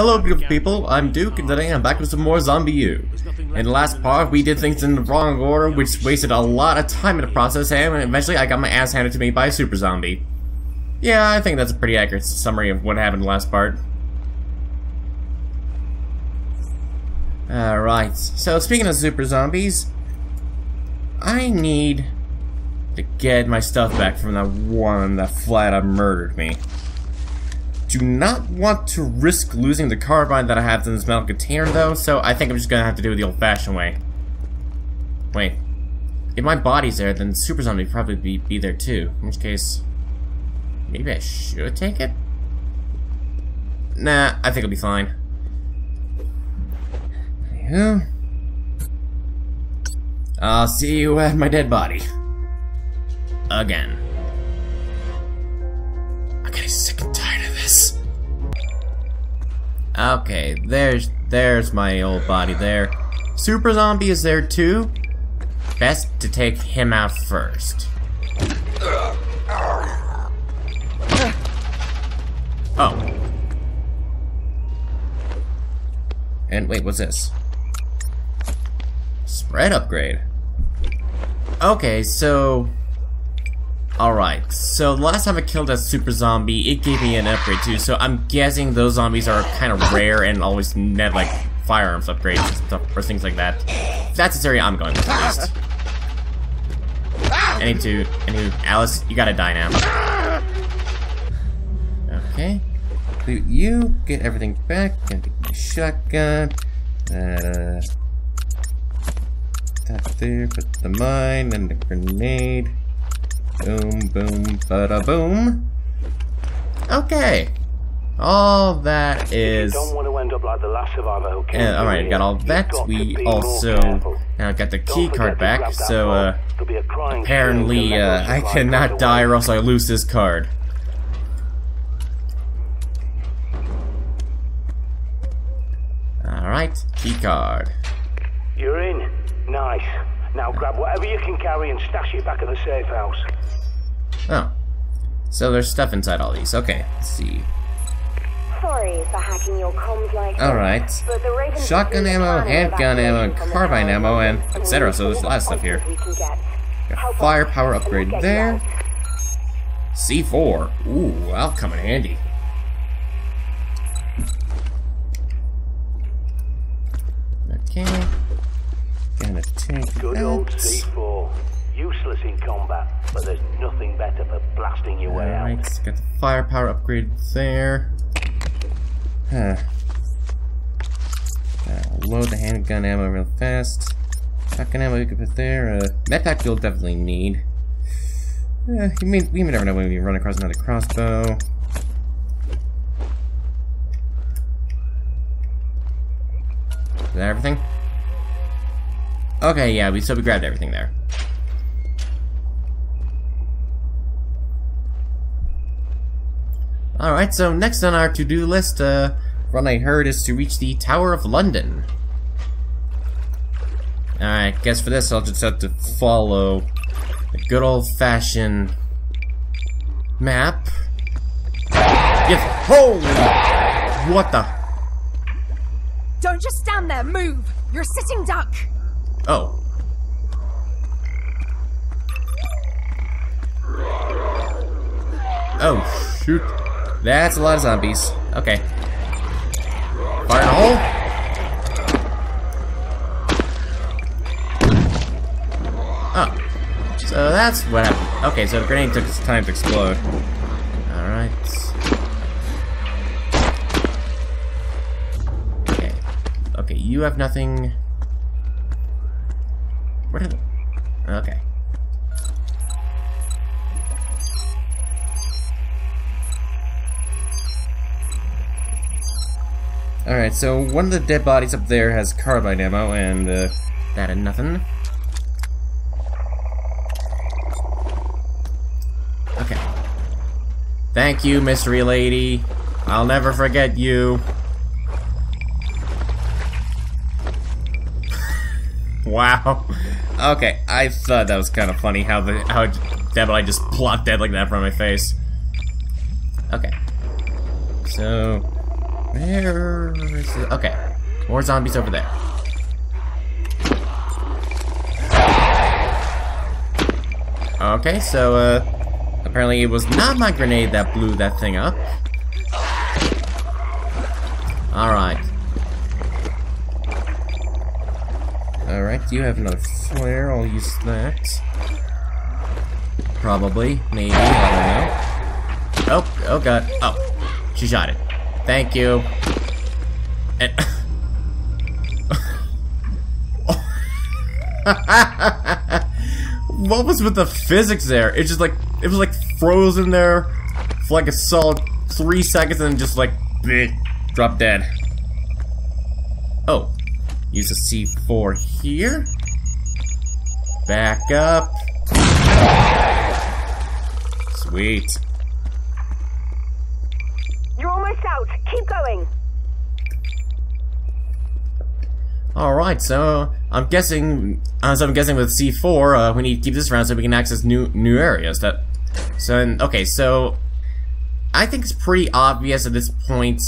Hello beautiful people, I'm Duke and today I'm back with some more ZombiU. In the last part, we did things in the wrong order, which wasted a lot of time in the process, and eventually I got my ass handed to me by a super zombie. Yeah, I think that's a pretty accurate summary of what happened in the last part. Alright, so speaking of super zombies, I need to get my stuff back from that one that flat out murdered me. Do not want to risk losing the carbine that I have in this metal container though, so I think I'm just gonna have to do it the old-fashioned way. Wait. If my body's there, then Super Zombie would probably be, be there too. In which case, maybe I should take it? Nah, I think it'll be fine. Yeah. I'll see you at my dead body. Again. I'm getting sick and Okay, there's there's my old body there. Super Zombie is there too. Best to take him out first. Oh. And wait, what's this? Spread upgrade. Okay, so... Alright, so the last time I killed that super zombie, it gave me an upgrade too, so I'm guessing those zombies are kind of rare and always net like firearms upgrades and stuff, or things like that. That's this area I'm going with at least. To, Alice, you gotta die now. Okay. You get everything back, and take my shotgun. Uh, that there, put the mine and the grenade. Boom, boom, bada boom. Okay. All that is. don't want to end up like the last survivor who came And, all right, got all that. We also now got the key card back. So uh, apparently uh, I cannot die, or else I lose this card. All right, key card. You're in. Nice. Now grab whatever you can carry and stash it back at the safe house. Oh, so there's stuff inside all these. Okay, let's see. Sorry for hacking your comms like All right. but the Ravens Shotgun ammo, handgun ammo, carbine ammo, and and etc. So there's a lot of stuff here. we can get. Got firepower and upgrade there. C4. Ooh, that'll come in handy. Okay. Good old. C4. Useless in combat, but there's nothing better for blasting your way out. Alright, got the firepower upgrade there. Huh. Uh, load the handgun ammo real fast. Shotgun ammo we could put there. Uh, medpack you'll definitely need. Uh, you may, we may never know when we run across another crossbow. Is that everything? Okay, yeah, we so we grabbed everything there. Alright, so next on our to-do list, uh, run I heard is to reach the Tower of London. Alright, guess for this I'll just have to follow the good old-fashioned map. Yes, holy! What the? Don't just stand there, move! You're a sitting duck! Oh. Oh, shoot. That's a lot of zombies. Okay. Fire in a hole. Oh. So that's what happened. Okay, so the grenade took its time to explode. Alright. Okay. Okay, you have nothing. Okay. Alright, so one of the dead bodies up there has carbine ammo, and uh, that and nothing. Okay. Thank you, mystery lady. I'll never forget you. wow. Okay, I thought that was kind of funny how the how body just plopped dead like that of my face. Okay. So Where is it? Okay. More zombies over there. Okay, so, uh, apparently it was not my grenade that blew that thing up. Alright. Alright, do you have another flare, I'll use that. Probably, maybe, I don't know. Oh, oh god. Oh, she shot it. Thank you. And what was with the physics there? It just like it was like frozen there for like a solid three seconds and just like bleh, drop dead. Oh, use a C4 here. Back up. Sweet. You're almost out. Keep going. Alright, so I'm guessing, as I'm guessing with C4, uh, we need to keep this around so we can access new new areas. That, so okay, so I think it's pretty obvious at this point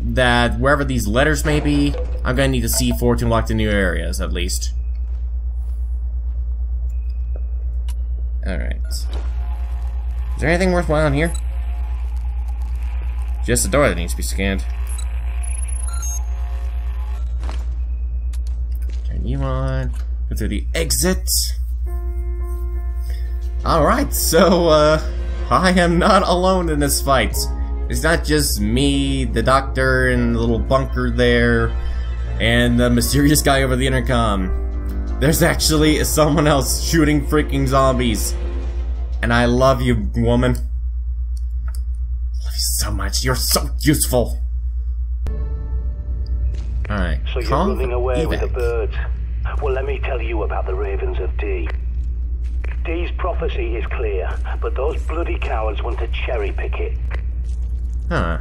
that wherever these letters may be, I'm gonna need a C4 to unlock the new areas at least. Alright. Is there anything worthwhile in here? Just the door that needs to be scanned. Turn you on. Go through the exit. Alright, so, uh, I am not alone in this fight. It's not just me, the doctor, and the little bunker there, and the mysterious guy over the intercom. There's actually someone else shooting freaking zombies. And I love you, woman. Love you so much. You're so useful. Alright. So you're calm running away with the birds. Well, let me tell you about the Ravens of Dee. Dee's prophecy is clear, but those bloody cowards want to cherry pick it. Huh.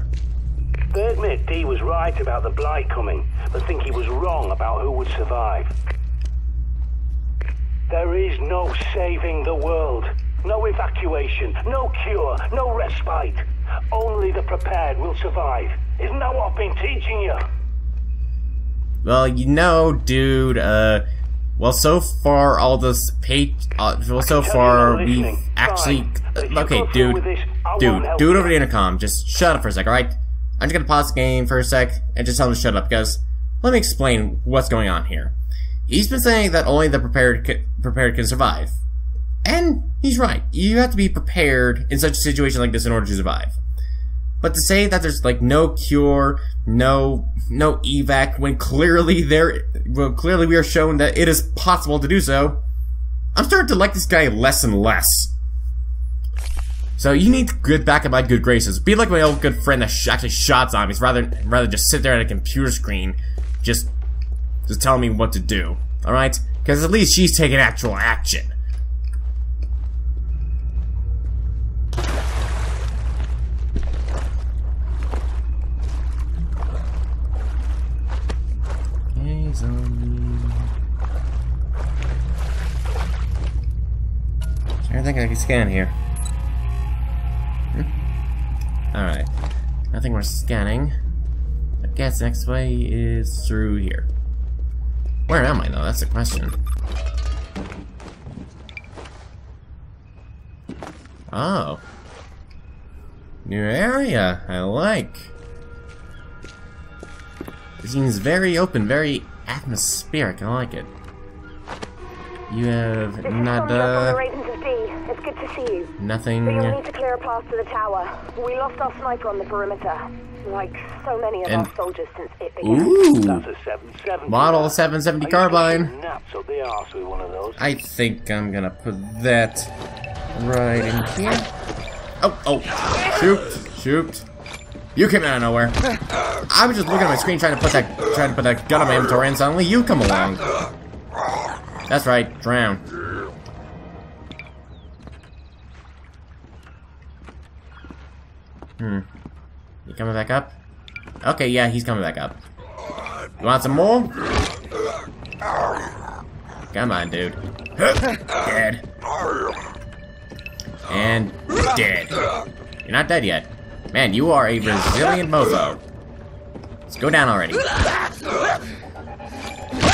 They admit Dee was right about the Blight coming, but think he was wrong about who would survive. There is no saving the world. No evacuation, no cure, no respite. Only the prepared will survive. Isn't that what I've been teaching you? Well, you know, dude, uh, well, so far, all this page, uh, well, so far, we've actually, Fine. But if you okay, dude, this, dude, it over the intercom, just shut up for a sec, alright? I'm just gonna pause the game for a sec, and just tell him to shut up, because, let me explain what's going on here. He's been saying that only the prepared, ca- prepared can survive. And he's right, you have to be prepared in such a situation like this in order to survive. But to say that there's like no cure, no no evac, when clearly there, well, clearly we are shown that it is possible to do so, I'm starting to like this guy less and less. So you need to get back in my good graces. Be like my old good friend that sh actually shot zombies, rather rather just sit there at a computer screen, just just telling me what to do. All right? Because at least she's taking actual action. Okay, zombie. There anything I can scan here? Alright. Nothing worth scanning. I guess next way is through here. Where am I though? That's the question. Oh. New area. I like. It seems very open, very atmospheric. I like it. You have This is Sandra from the nada. It's good to see you. nothing. But you'll need to clear a path to the tower. We lost our sniper on the perimeter. Like so many of And- our soldiers since it began. Ooh, That's a 770. model 770 I used to carbine. shoot up the arse with one of those. I think I'm gonna put that right in here. Oh, oh, shoot, shoot. You came out of nowhere. I was just looking at my screen trying to put that trying to put that gun on my inventory and suddenly you come along. That's right, drown. Hmm. You coming back up? Okay, yeah, he's coming back up. You want some more? Come on, dude. dead. And dead. You're not dead yet. Man, you are a resilient mofo. Let's go down already.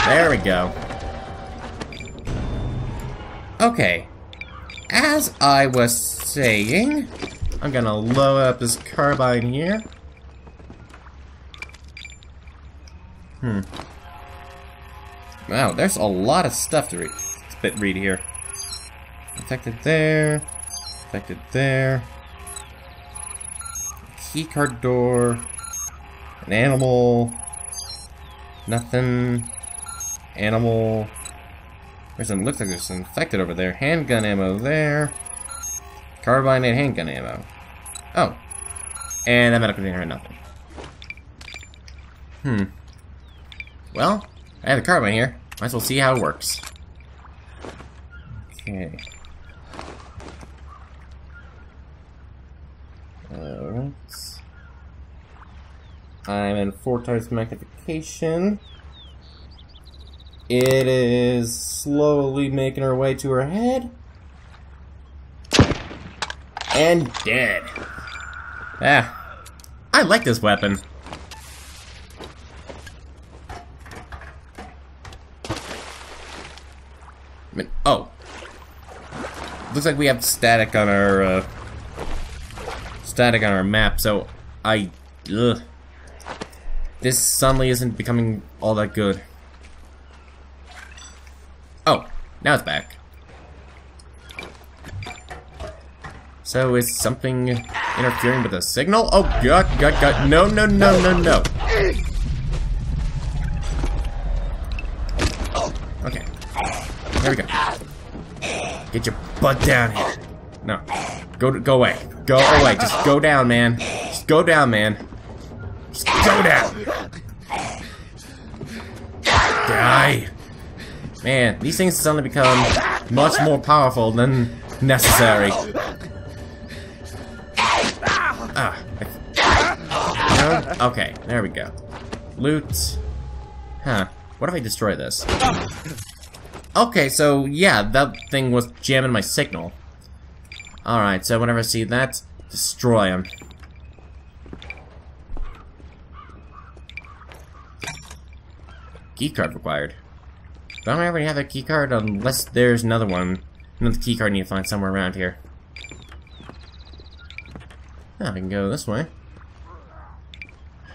There we go. Okay. As I was saying, I'm gonna load up this carbine here. Hmm. Wow, there's a lot of stuff to read, to read here. Infected there. Infected there. Keycard door. An animal. Nothing. Animal. There's some, looks like there's some infected over there. Handgun ammo there. Carbine and handgun ammo. Oh. And a medical container, nothing. Hmm. Well, I have a carbine here. Might as well see how it works. Okay. Alright. I'm in four times magnification. It is slowly making her way to her head. And dead. Ah. I like this weapon. I mean, oh. Looks like we have static on our, uh, static on our map, so I, ugh. This suddenly isn't becoming all that good. Oh, now it's back. So is something interfering with the signal? Oh god, god, god, no, no, no, no, no. Okay. There we go. Get your butt down here. No. Go, go away. Go away. Just go down, man. Just go down, man. Just go down. Die. Man, these things suddenly become much more powerful than necessary. Okay, there we go. Loot. Huh. What if I destroy this? Okay, so yeah, that thing was jamming my signal. Alright, so whenever I see that, destroy him. Keycard required. Don't I already have a keycard unless there's another one. Another keycard I need to find somewhere around here. Now we can go this way.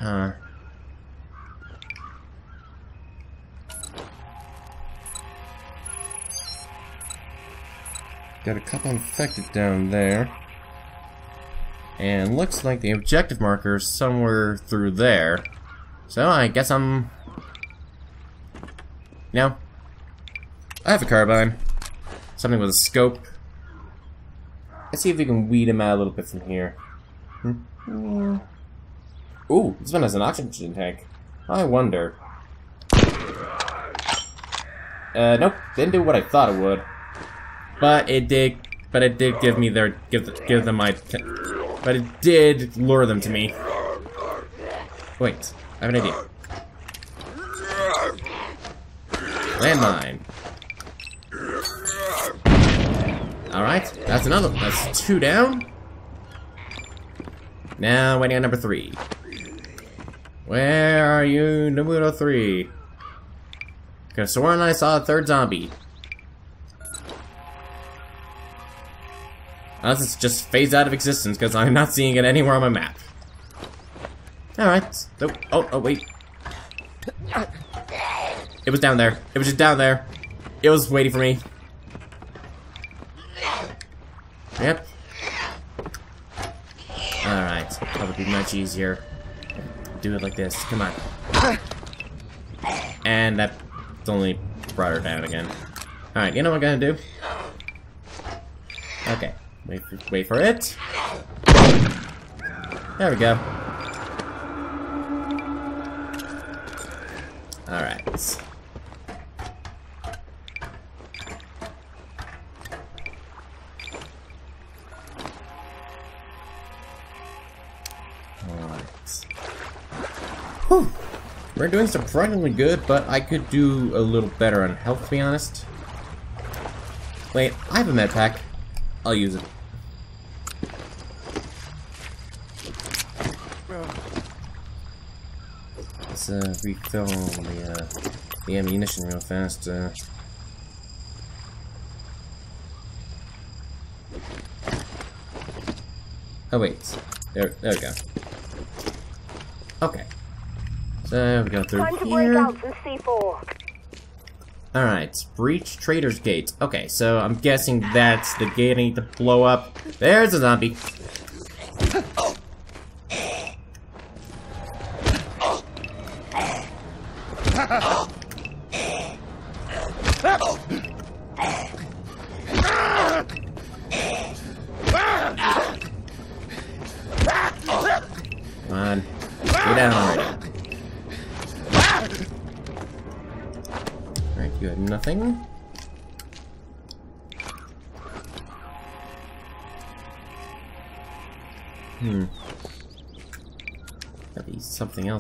Huh. Got a couple infected down there. And looks like the objective marker is somewhere through there. So I guess I'm... No. I have a carbine. Something with a scope. Let's see if we can weed him out a little bit from here. Hmm. Ooh, this one has an oxygen tank. I wonder. Uh, nope, didn't do what I thought it would. But it did, but it did give me their, give, give them my, but it did lure them to me. Wait, I have an idea. Landmine. Alright, that's another, that's two down. Now waiting on number three. Where are you, number three? Cause sworn I saw a third zombie. Unless it's just phased out of existence, because I'm not seeing it anywhere on my map. Alright. Oh, oh, wait. It was down there. It was just down there. It was waiting for me. Yep. Alright. That would be much easier. Do it like this. Come on. And that only brought her down again. Alright, you know what I'm gonna do? Okay. Wait for, wait for it. There we go. Alright. We're doing surprisingly good, but I could do a little better on health, to be honest. Wait, I have a med pack. I'll use it. let's uh, refill the, uh, the ammunition real fast. Uh, oh wait, there, there we go. Okay, so we go through Time to break here. out from C4. Alright, breach Traitor's Gate. Okay, so I'm guessing that's the gate I need to blow up. There's a zombie.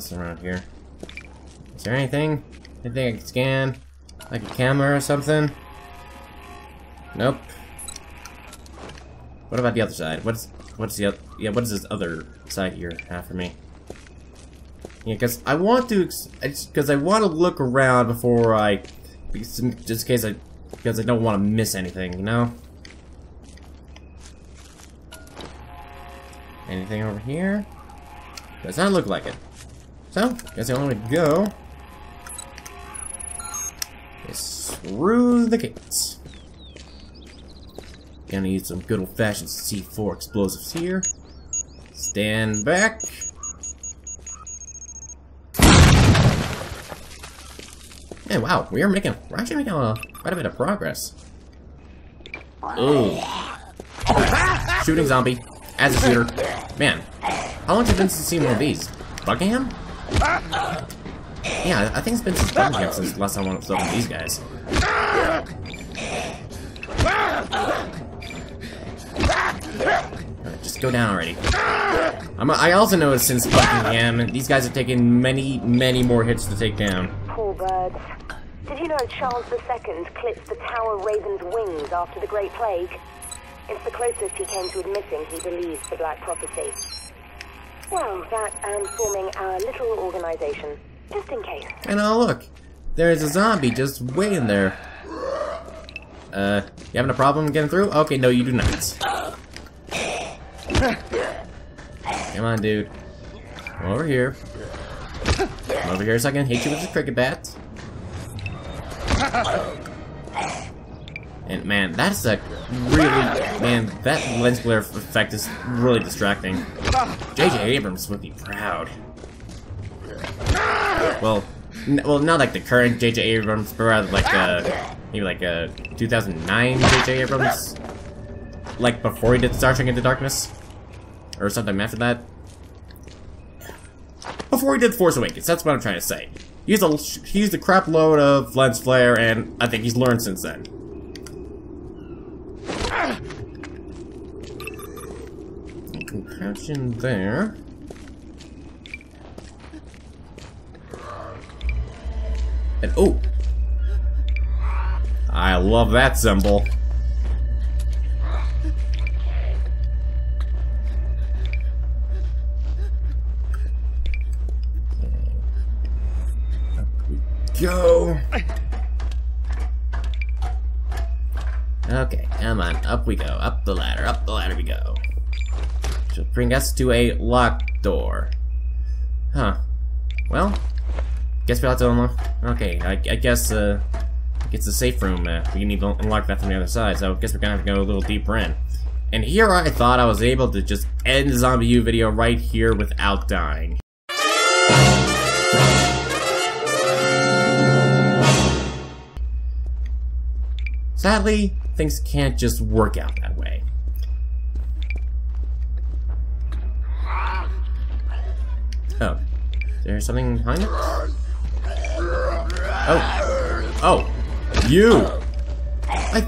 Else around here. Is there anything? Anything I can scan? Like a camera or something? Nope. What about the other side? What's what's the other? Yeah, what does this other side here have for me? Yeah, because I want to, because I want to look around before I, just in case I, because I don't want to miss anything, you know. Anything over here? Does not look like it. So, guess the only way to go is through the gates. Gonna use some good old-fashioned C4 explosives here. Stand back. Hey, wow, we are making, we're actually making a, quite a bit of progress. Ooh. Shooting zombie, as a shooter. Man, how long has it been since seen one of these? Buckingham? Yeah, I think it's been since Buckingham since the last time I saw one of these guys. Alright, just go down already. I'm, I also noticed since Buckingham, these guys have taken many, many more hits to take down. Poor birds. Did you know Charles II clipped the Tower Raven's wings after the Great Plague? It's the closest he came to admitting he believes the Black Prophecy. Well, that and forming our little organization, just in case. And oh look, there's a zombie just waiting there. Uh, you having a problem getting through? Okay, no, you do not. Come on, dude. Come over here. Come over here so I can hit you with the cricket bat. And man, that's a really man. That lens flare effect is really distracting. J.J. Abrams would be proud. Well, well, not like the current J.J. Abrams, but rather like uh, maybe like uh, 2009 J.J. Abrams, like before he did Star Trek Into Darkness, or sometime after that. Before he did Force Awakens, that's what I'm trying to say. He's a he used a crap load of lens flare, and I think he's learned since then. Contraption there. And oh, I love that symbol. Go. Okay, come on, up we go, up the ladder, up the ladder we go. Bring us to a locked door. Huh. Well, guess we'll have to unlock. Okay, I, I guess uh, it's the safe room. Uh, we need to unlock that from the other side. So I guess we're gonna have to go a little deeper in. And here I thought I was able to just end the ZombiU video right here without dying. Sadly, things can't just work out that way. Oh, there's something behind it? Oh, oh, you! I,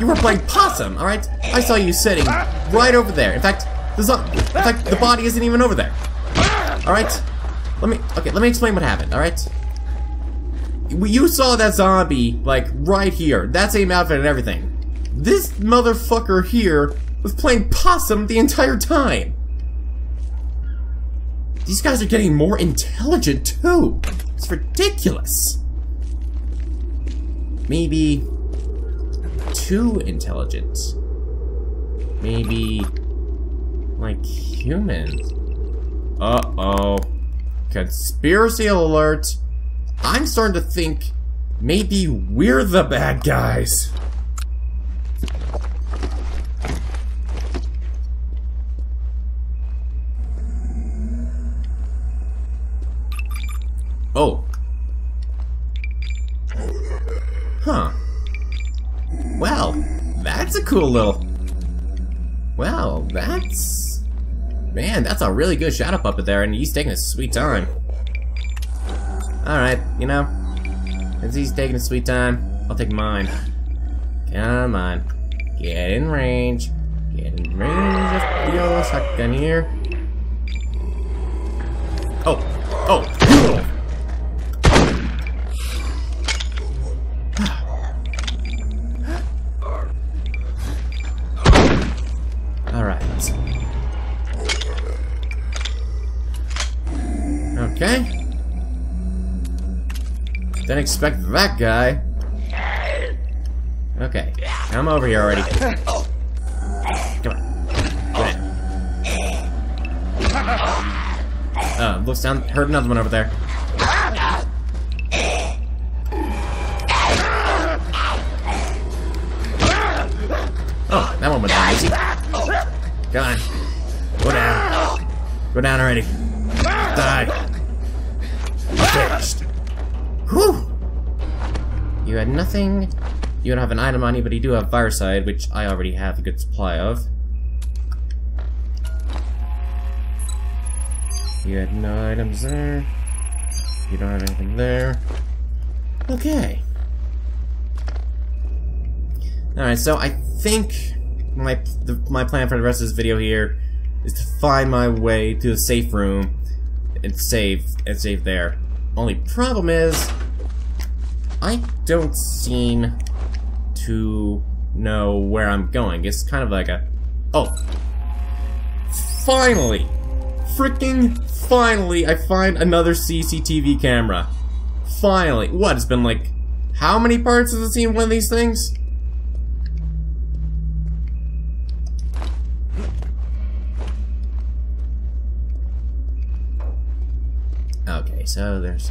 you were playing possum, all right? I saw you sitting right over there. In fact, the in fact, the body isn't even over there. All right, let me. Okay, let me explain what happened. All right. You saw that zombie like right here. That same outfit and everything. This motherfucker here was playing possum the entire time. These guys are getting more intelligent too. It's ridiculous. Maybe too intelligent. Maybe like humans. Uh-oh. Conspiracy alert. I'm starting to think maybe we're the bad guys. Oh. Huh. Well, that's a cool little... Well, that's... Man, that's a really good shadow puppet there, and he's taking a sweet time. Alright, you know, as he's taking a sweet time, I'll take mine. Come on. Get in range. Get in range of your shotgun here. Okay. Didn't expect that guy. Okay. I'm over here already. Come on. Come in. Uh, looks down. Heard another one over there. Come on. Go down. Go down already. Die. Finished. Whew! You had nothing. You don't have an item on you, but you do have Fireside, which I already have a good supply of. You had no items there. You don't have anything there. Okay. Alright, so I think my the, my plan for the rest of this video here is to find my way to the safe room and save and save there. Only problem is I don't seem to know where I'm going. It's kind of like a oh finally freaking finally I find another CCTV camera. Finally. What? It's been like how many parts has it seen one of these things? Okay, so there's.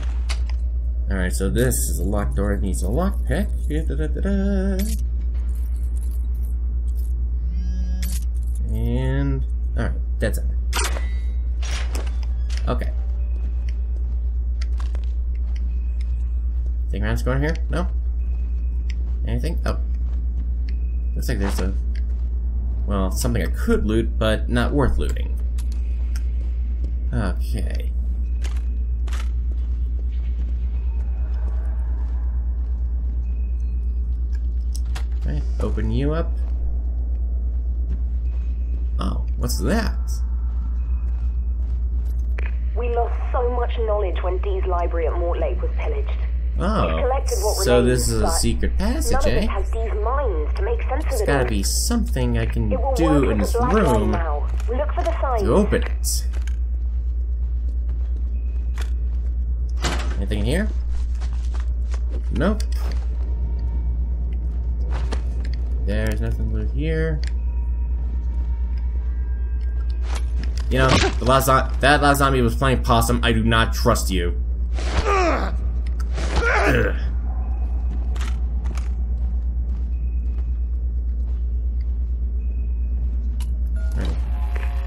Alright, so this is a locked door. It needs a lockpick. And. Alright, that's it. Okay. Think around going here? No? Anything? Oh. Looks like there's a. Well, something I could loot, but not worth looting. Okay. Open you up. Oh, what's that? We lost so much knowledge when Dee's library at Mortlake was pillaged. Oh, what so this is a secret passage, eh? it has Dee's minds to make sense of There's gotta be something I can do in this the black line room. Look for the to open it. Anything in here? Nope. There's nothing loot here. You know, the last that last zombie was playing possum. I do not trust you. Ugh.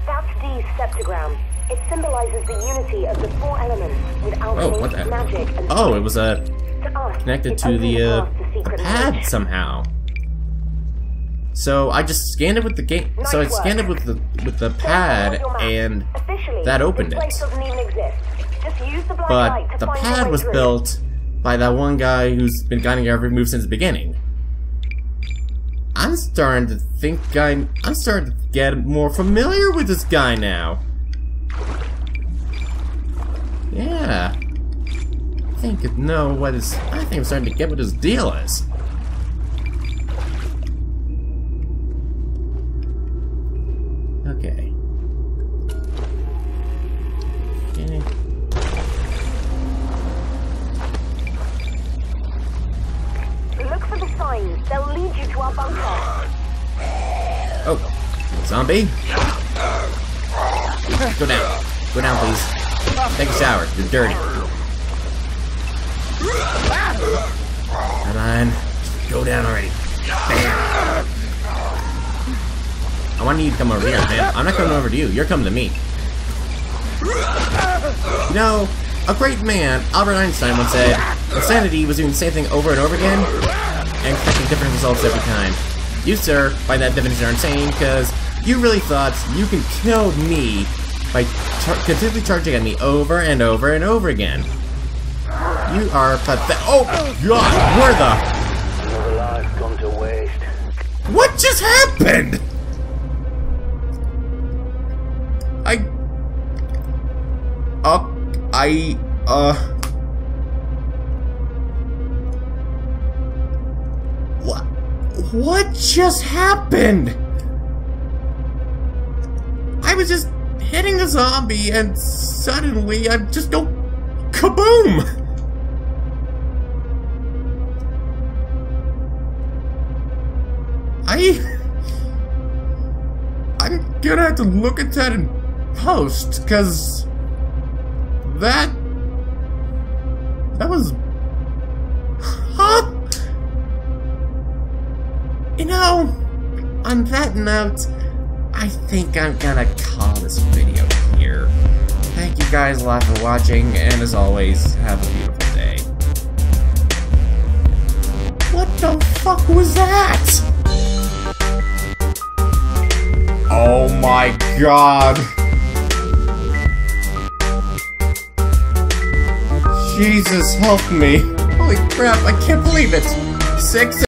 That's Dee's septagram. It symbolizes the unity of the four elements with Oh, alchemy, what magic, and Oh, it was a connected to the uh, the pad somehow. So I just scanned it with the game. So I Nice work. scanned it with the with the pad, follow your map. and Officially, that opened it. doesn't even exist. Just use the but the pad was through. built by that one guy who's been guiding every move since the beginning. I'm starting to think I I'm starting to get more familiar with this guy now. Yeah. I think I know what his I think I'm starting to get what his deal is. Zombie. Go down. Go down, please. Take a shower. You're dirty. Come on. Go down already. Bam. I want you to come over here, man. I'm not coming over to you. You're coming to me. You know, a great man, Albert Einstein, once said, insanity was doing the same thing over and over again and expecting different results every time. You, sir, by that definition are insane because you really thought you can kill me by char continually charging at me over and over and over again. You are pathetic. Oh, God, where the... Another life gone to waste. What just happened? I... Uh, I... Uh... What? What just happened? Was just hitting a zombie and suddenly I just go kaboom! I... I'm gonna have to look at that in post, because... That... That was... Huh? You know, on that note, I think I'm gonna call this video here. Thank you guys a lot for watching, and as always, have a beautiful day. What the fuck was that? Oh my god. Jesus, help me. Holy crap, I can't believe it. Six